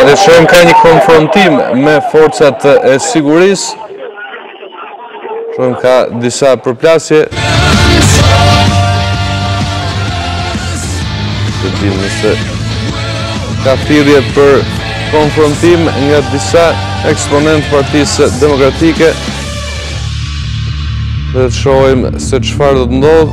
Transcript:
Edhe shohim ka një konfrontim me forcat e sigurisë shohim ka disa përplasje Të dim nëse Ka thirrje për konfrontim nga disa eksponentë të partisë demokratike Dhe të shojmë se çfarë do të ndodhë